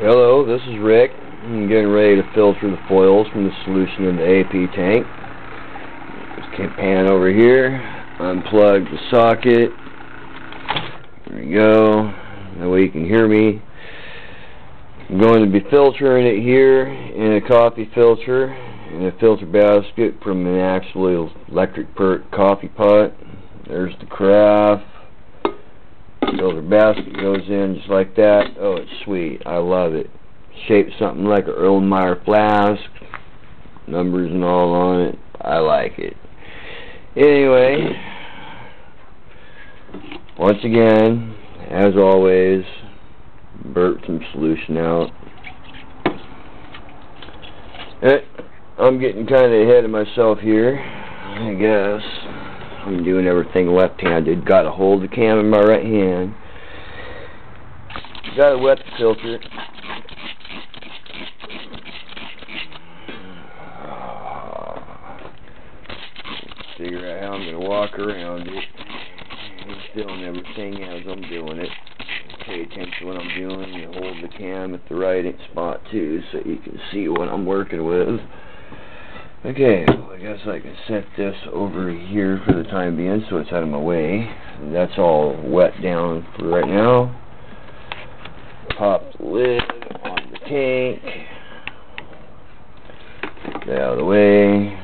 Hello, this is Rick. I'm getting ready to filter the foils from the solution in the AP tank. Just pan over here, unplug the socket. There we go. That way you can hear me. I'm going to be filtering it here in a coffee filter in a filter basket from an actual electric coffee pot. There's the carafe. Filter basket goes in just like that. Oh, it's sweet. I love it. Shaped something like a Erlenmeyer flask. Numbers and all on it. I like it. Anyway, once again, as always, burp some solution out. Eh, I'm getting kind of ahead of myself here, I guess. I'm doing everything left-handed. Got to hold the cam in my right hand. Got to wet filter. Figure out how I'm going to walk around it. I'm everything as I'm doing it. Pay attention to what I'm doing. You hold the cam at the right spot too so you can see what I'm working with. Okay, well, I guess I can set this over here for the time being so it's out of my way. That's all wet down for right now. Pop the lid on the tank. Get out of the way.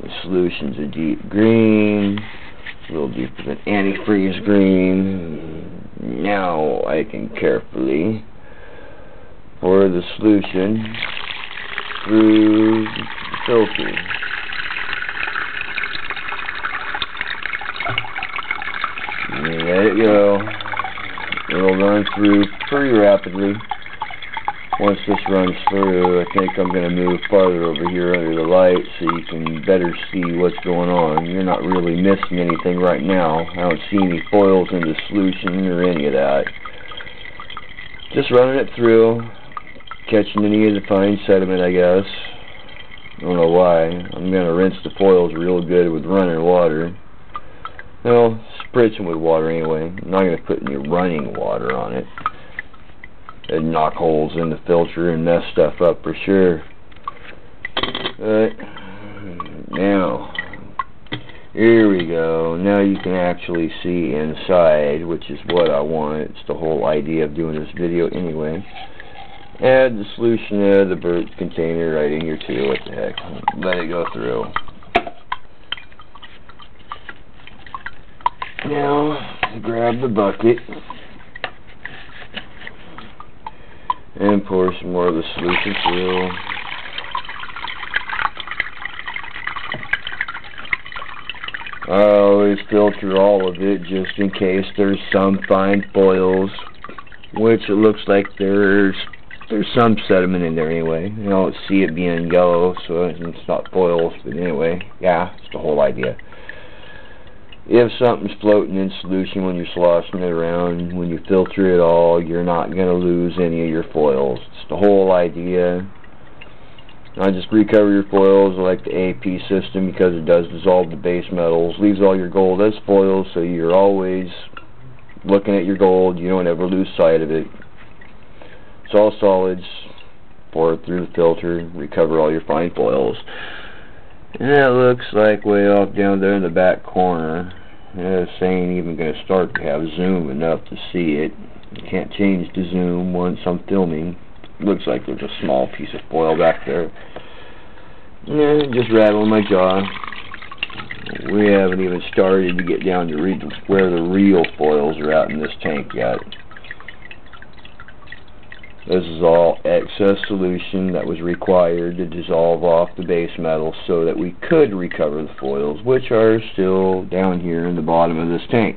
The solution's a deep green. A little deeper than antifreeze green. Now I can carefully pour the solution through filter. Let it go. It'll run through pretty rapidly. Once this runs through, I think I'm going to move farther over here under the light so you can better see what's going on. You're not really missing anything right now. I don't see any foils in the solution or any of that. Just running it through, catching any of the fine sediment, I guess. I don't know why. I'm going to rinse the foils real good with running water. Well, spritz them with water anyway. I'm not going to put any running water on it. It'd knock holes in the filter and mess stuff up for sure. But, now, here we go. Now you can actually see inside, which is what I want. It's the whole idea of doing this video anyway. Add the solution to the burp container right in here too. What the heck? Let it go through. Now, grab the bucket and pour some more of the solution through. I always filter all of it just in case there's some fine foils, which it looks like there's there's some sediment in there anyway. You don't see it being yellow, so it's not foils, but anyway, yeah, it's the whole idea. If something's floating in solution when you're sloshing it around, when you filter it all, you're not going to lose any of your foils. It's the whole idea. I just recover your foils like the AP system because it does dissolve the base metals. Leaves all your gold as foils, so you're always looking at your gold. You don't ever lose sight of it. It's all solids. Pour it through the filter, recover all your fine foils. And that looks like way off down there in the back corner. This ain't even going to start to have zoom enough to see it. You can't change the zoom once I'm filming. Looks like there's a small piece of foil back there. Yeah, just rattling my jaw. We haven't even started to get down to where the real foils are out in this tank yet. This is all excess solution that was required to dissolve off the base metals so that we could recover the foils, which are still down here in the bottom of this tank.